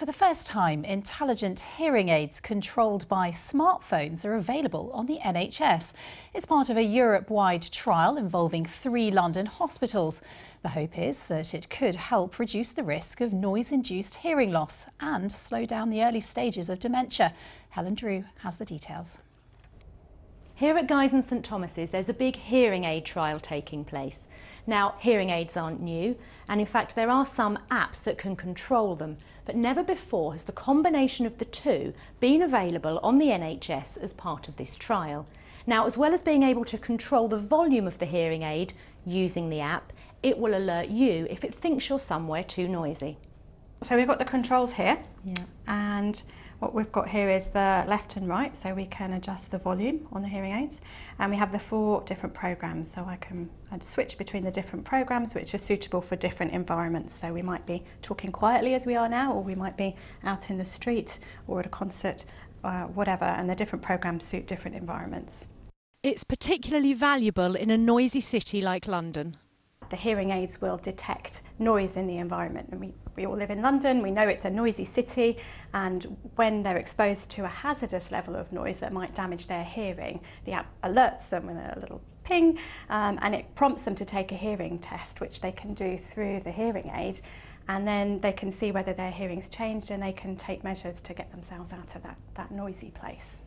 For the first time, intelligent hearing aids controlled by smartphones are available on the NHS. It's part of a Europe-wide trial involving three London hospitals. The hope is that it could help reduce the risk of noise-induced hearing loss and slow down the early stages of dementia. Helen Drew has the details. Here at Guy's and St Thomas's there's a big hearing aid trial taking place. Now hearing aids aren't new and in fact there are some apps that can control them but never before has the combination of the two been available on the NHS as part of this trial. Now as well as being able to control the volume of the hearing aid using the app it will alert you if it thinks you're somewhere too noisy. So we've got the controls here yeah. And what we've got here is the left and right so we can adjust the volume on the hearing aids. And we have the four different programs so I can I'd switch between the different programs which are suitable for different environments. So we might be talking quietly as we are now or we might be out in the street or at a concert uh, whatever and the different programs suit different environments. It's particularly valuable in a noisy city like London the hearing aids will detect noise in the environment. And we, we all live in London, we know it's a noisy city, and when they're exposed to a hazardous level of noise that might damage their hearing, the app alerts them with a little ping, um, and it prompts them to take a hearing test, which they can do through the hearing aid. And then they can see whether their hearing's changed and they can take measures to get themselves out of that, that noisy place.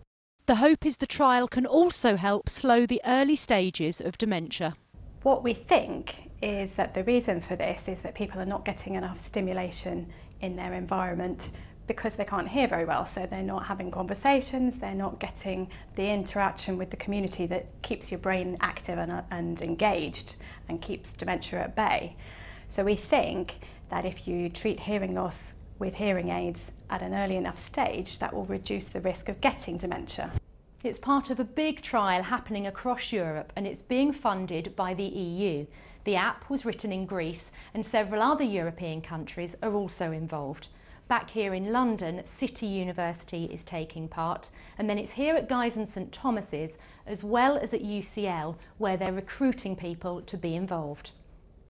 The hope is the trial can also help slow the early stages of dementia. What we think is that the reason for this is that people are not getting enough stimulation in their environment because they can't hear very well. So they're not having conversations, they're not getting the interaction with the community that keeps your brain active and, uh, and engaged and keeps dementia at bay. So we think that if you treat hearing loss with hearing aids at an early enough stage, that will reduce the risk of getting dementia. It's part of a big trial happening across Europe and it's being funded by the EU. The app was written in Greece and several other European countries are also involved. Back here in London, City University is taking part and then it's here at Guy's and St Thomas's as well as at UCL where they're recruiting people to be involved.